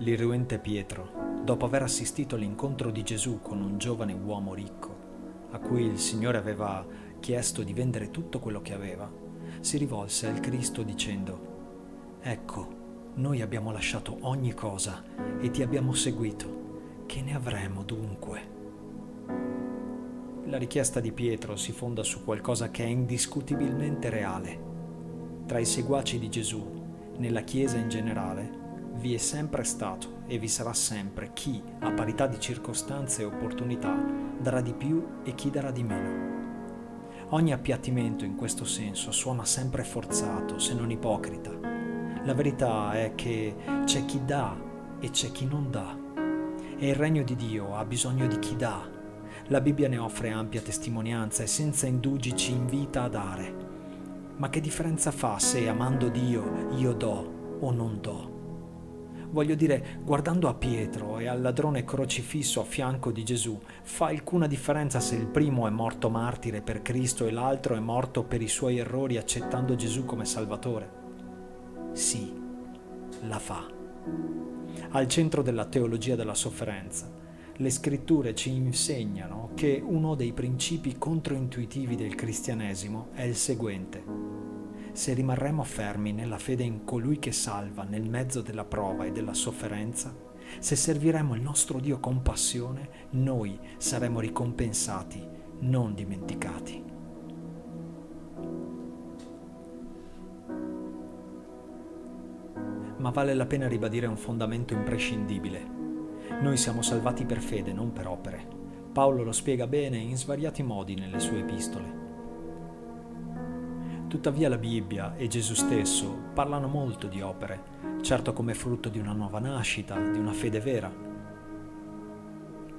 L'irruente Pietro, dopo aver assistito all'incontro di Gesù con un giovane uomo ricco, a cui il Signore aveva chiesto di vendere tutto quello che aveva, si rivolse al Cristo dicendo, Ecco, noi abbiamo lasciato ogni cosa e ti abbiamo seguito. Che ne avremo dunque? La richiesta di Pietro si fonda su qualcosa che è indiscutibilmente reale. Tra i seguaci di Gesù, nella Chiesa in generale, vi è sempre stato e vi sarà sempre chi, a parità di circostanze e opportunità, darà di più e chi darà di meno. Ogni appiattimento in questo senso suona sempre forzato, se non ipocrita. La verità è che c'è chi dà e c'è chi non dà. E il regno di Dio ha bisogno di chi dà. La Bibbia ne offre ampia testimonianza e senza indugi ci invita a dare. Ma che differenza fa se amando Dio io do o non do? Voglio dire, guardando a Pietro e al ladrone crocifisso a fianco di Gesù, fa alcuna differenza se il primo è morto martire per Cristo e l'altro è morto per i suoi errori accettando Gesù come Salvatore? Sì, la fa. Al centro della teologia della sofferenza, le scritture ci insegnano che uno dei principi controintuitivi del cristianesimo è il seguente se rimarremo fermi nella fede in colui che salva nel mezzo della prova e della sofferenza, se serviremo il nostro Dio con passione, noi saremo ricompensati, non dimenticati. Ma vale la pena ribadire un fondamento imprescindibile. Noi siamo salvati per fede, non per opere. Paolo lo spiega bene in svariati modi nelle sue epistole. Tuttavia la Bibbia e Gesù stesso parlano molto di opere, certo come frutto di una nuova nascita, di una fede vera.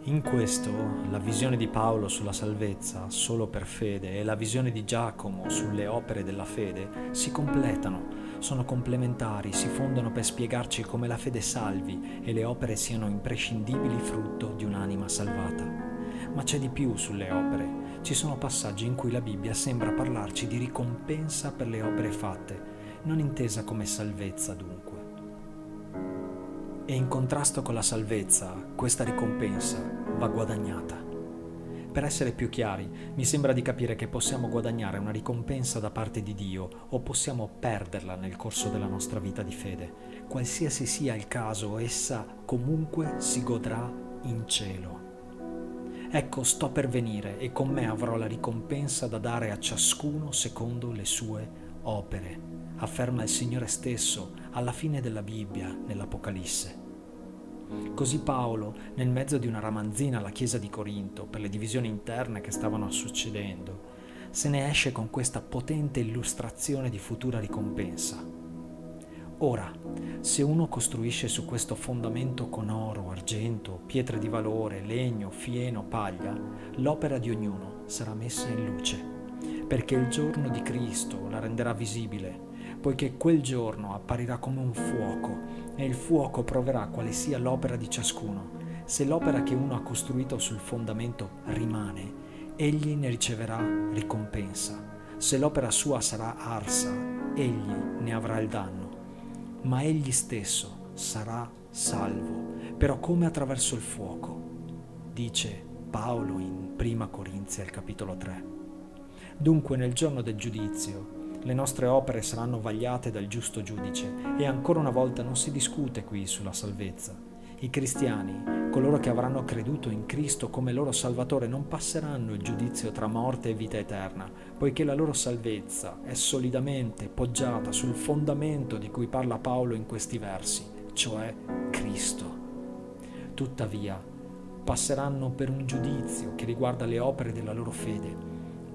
In questo la visione di Paolo sulla salvezza solo per fede e la visione di Giacomo sulle opere della fede si completano, sono complementari, si fondono per spiegarci come la fede salvi e le opere siano imprescindibili frutto di un'anima salvata. Ma c'è di più sulle opere ci sono passaggi in cui la Bibbia sembra parlarci di ricompensa per le opere fatte, non intesa come salvezza dunque. E in contrasto con la salvezza, questa ricompensa va guadagnata. Per essere più chiari, mi sembra di capire che possiamo guadagnare una ricompensa da parte di Dio o possiamo perderla nel corso della nostra vita di fede. Qualsiasi sia il caso, essa comunque si godrà in cielo. Ecco, sto per venire e con me avrò la ricompensa da dare a ciascuno secondo le sue opere, afferma il Signore stesso alla fine della Bibbia nell'Apocalisse. Così Paolo, nel mezzo di una ramanzina alla chiesa di Corinto per le divisioni interne che stavano succedendo, se ne esce con questa potente illustrazione di futura ricompensa. Ora, se uno costruisce su questo fondamento con oro, argento, pietre di valore, legno, fieno, paglia, l'opera di ognuno sarà messa in luce, perché il giorno di Cristo la renderà visibile, poiché quel giorno apparirà come un fuoco e il fuoco proverà quale sia l'opera di ciascuno. Se l'opera che uno ha costruito sul fondamento rimane, egli ne riceverà ricompensa. Se l'opera sua sarà arsa, egli ne avrà il danno ma egli stesso sarà salvo, però come attraverso il fuoco, dice Paolo in Prima Corinzi al capitolo 3. Dunque nel giorno del giudizio le nostre opere saranno vagliate dal giusto giudice e ancora una volta non si discute qui sulla salvezza. I cristiani, coloro che avranno creduto in Cristo come loro Salvatore, non passeranno il giudizio tra morte e vita eterna, poiché la loro salvezza è solidamente poggiata sul fondamento di cui parla Paolo in questi versi, cioè Cristo. Tuttavia, passeranno per un giudizio che riguarda le opere della loro fede.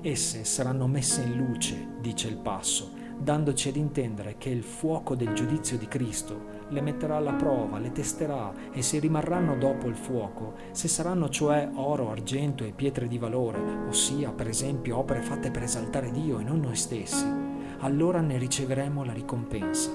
Esse saranno messe in luce, dice il passo, dandoci ad intendere che il fuoco del giudizio di Cristo le metterà alla prova, le testerà e se rimarranno dopo il fuoco, se saranno cioè oro, argento e pietre di valore, ossia per esempio opere fatte per esaltare Dio e non noi stessi, allora ne riceveremo la ricompensa.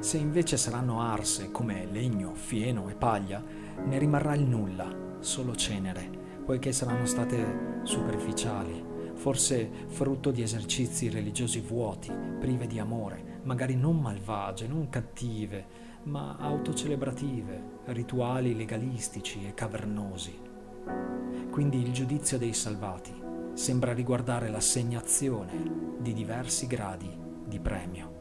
Se invece saranno arse come legno, fieno e paglia, ne rimarrà il nulla, solo cenere, poiché saranno state superficiali forse frutto di esercizi religiosi vuoti, prive di amore, magari non malvagie, non cattive, ma autocelebrative, rituali legalistici e cavernosi. Quindi il giudizio dei salvati sembra riguardare l'assegnazione di diversi gradi di premio.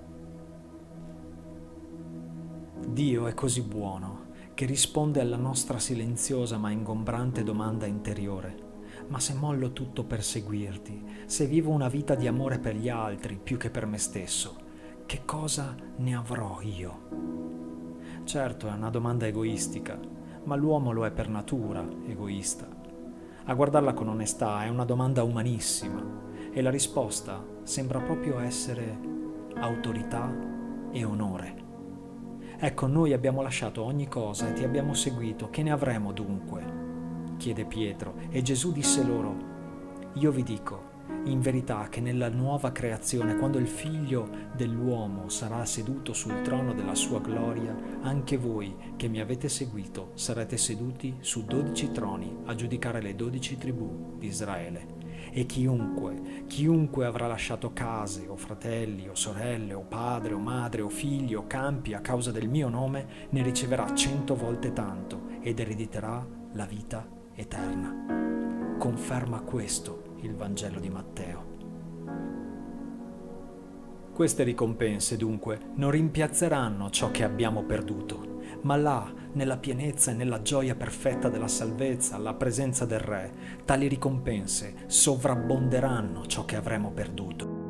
Dio è così buono che risponde alla nostra silenziosa ma ingombrante domanda interiore. Ma se mollo tutto per seguirti, se vivo una vita di amore per gli altri più che per me stesso, che cosa ne avrò io? Certo, è una domanda egoistica, ma l'uomo lo è per natura egoista. A guardarla con onestà è una domanda umanissima e la risposta sembra proprio essere autorità e onore. Ecco, noi abbiamo lasciato ogni cosa e ti abbiamo seguito, che ne avremo dunque? Chiede Pietro, e Gesù disse loro, io vi dico, in verità che nella nuova creazione, quando il figlio dell'uomo sarà seduto sul trono della sua gloria, anche voi che mi avete seguito sarete seduti su dodici troni a giudicare le dodici tribù di Israele. E chiunque, chiunque avrà lasciato case o fratelli o sorelle o padre o madre o figli o campi a causa del mio nome, ne riceverà cento volte tanto ed erediterà la vita eterna. Conferma questo il Vangelo di Matteo. Queste ricompense dunque non rimpiazzeranno ciò che abbiamo perduto, ma là, nella pienezza e nella gioia perfetta della salvezza, alla presenza del Re, tali ricompense sovrabbonderanno ciò che avremo perduto.